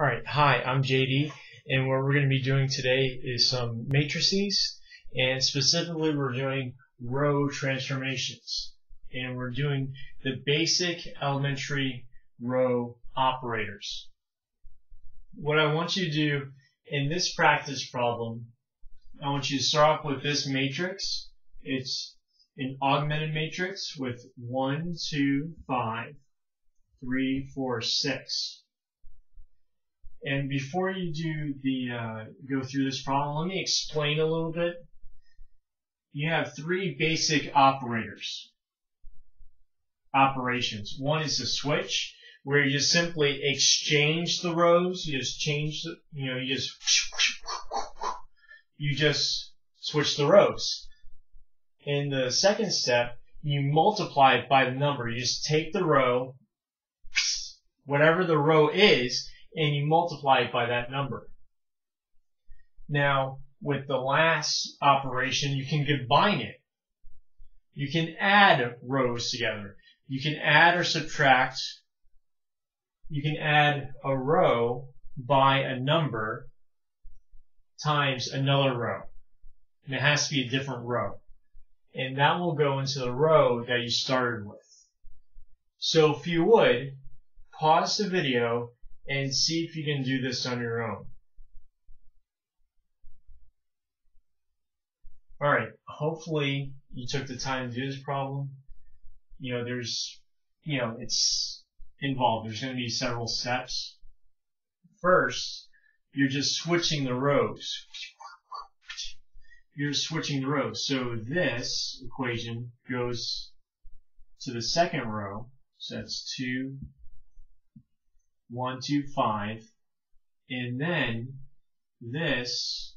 All right, hi, I'm JD, and what we're going to be doing today is some matrices, and specifically we're doing row transformations. And we're doing the basic elementary row operators. What I want you to do in this practice problem, I want you to start off with this matrix. It's an augmented matrix with 1, 2, 5, 3, 4, 6. And before you do the uh, go through this problem, let me explain a little bit. You have three basic operators, operations. One is the switch, where you just simply exchange the rows. You just change, the, you know, you just you just switch the rows. In the second step, you multiply it by the number. You just take the row, whatever the row is, and you multiply it by that number. Now, with the last operation, you can combine it. You can add rows together. You can add or subtract. You can add a row by a number times another row. And it has to be a different row. And that will go into the row that you started with. So if you would, pause the video and see if you can do this on your own. Alright, hopefully you took the time to do this problem. You know, there's, you know, it's involved. There's going to be several steps. First, you're just switching the rows. You're switching the rows. So this equation goes to the second row. So that's 2 1, 2, 5. And then this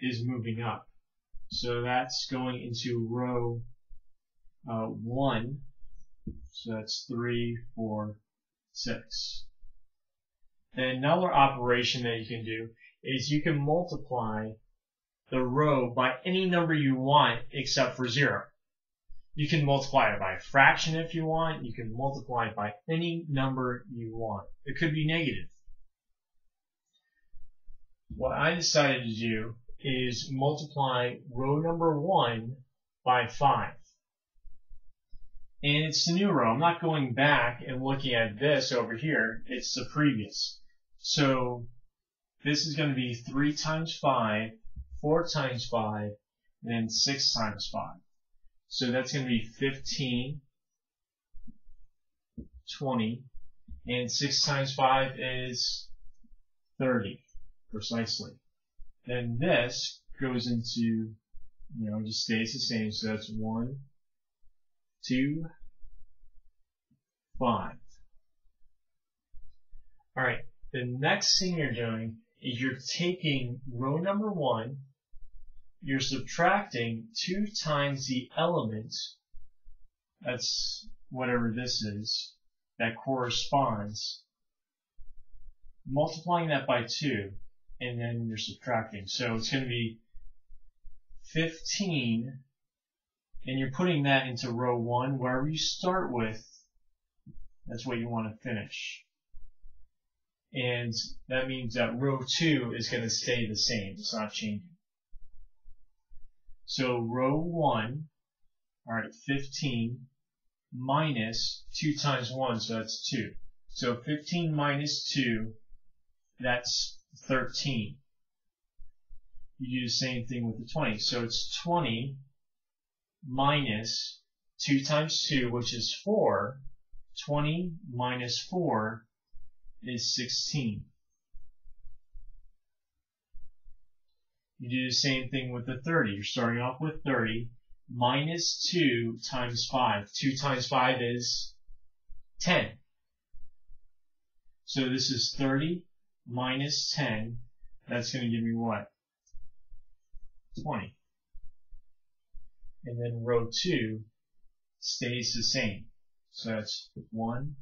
is moving up. So that's going into row uh, 1. So that's 3, 4, 6. And another operation that you can do is you can multiply the row by any number you want except for 0. You can multiply it by a fraction if you want. You can multiply it by any number you want. It could be negative. What I decided to do is multiply row number 1 by 5. And it's the new row. I'm not going back and looking at this over here. It's the previous. So this is going to be 3 times 5, 4 times 5, and then 6 times 5. So that's going to be 15, 20, and 6 times 5 is 30, precisely. Then this goes into, you know, just stays the same. So that's 1, 2, 5. Alright, the next thing you're doing is you're taking row number 1 you're subtracting 2 times the element, that's whatever this is, that corresponds, multiplying that by 2, and then you're subtracting. So it's going to be 15, and you're putting that into row 1. Wherever you start with, that's what you want to finish. And that means that row 2 is going to stay the same. It's not changing. So row 1, alright, 15 minus 2 times 1, so that's 2. So 15 minus 2, that's 13. You do the same thing with the 20. So it's 20 minus 2 times 2, which is 4. 20 minus 4 is 16. Do the same thing with the 30. You're starting off with 30 minus 2 times 5. 2 times 5 is 10. So this is 30 minus 10. That's going to give me what? 20. And then row 2 stays the same. So that's 1,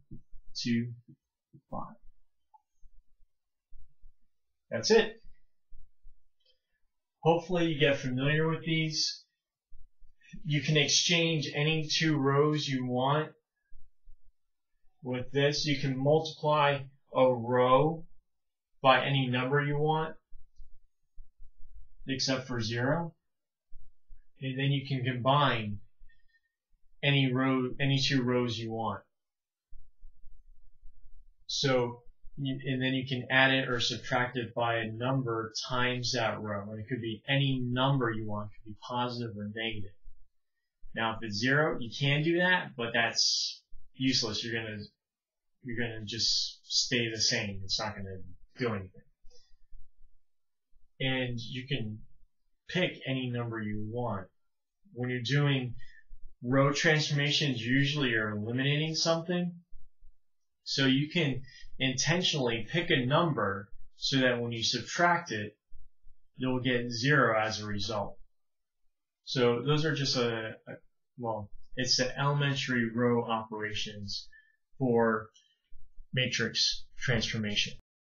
2, 5. That's it. Hopefully you get familiar with these. You can exchange any two rows you want. With this, you can multiply a row by any number you want, except for zero. And then you can combine any row, any two rows you want. So, and then you can add it or subtract it by a number times that row. And it could be any number you want. It could be positive or negative. Now, if it's zero, you can do that, but that's useless. You're gonna, you're gonna just stay the same. It's not gonna do anything. And you can pick any number you want. When you're doing row transformations, usually you're eliminating something. So you can intentionally pick a number so that when you subtract it, you'll get zero as a result. So those are just a, a well, it's the elementary row operations for matrix transformation.